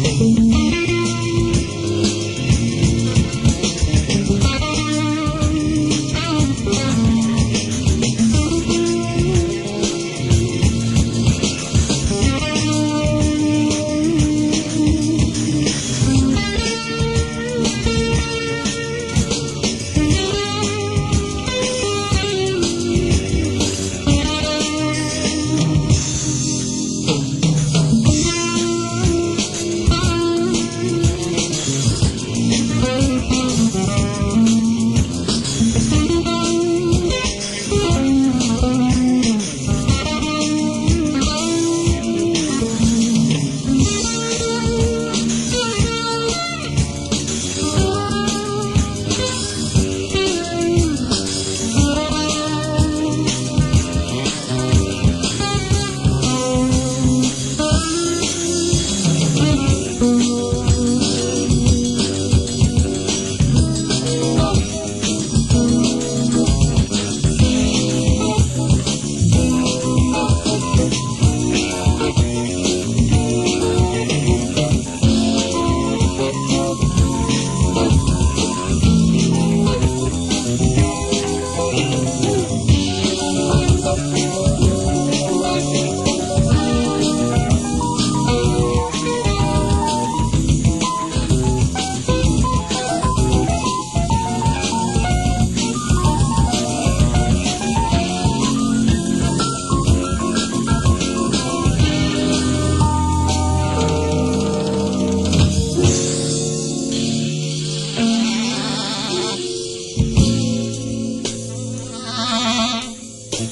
Thank.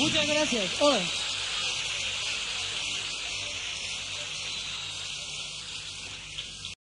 Muchas gracias. Hola.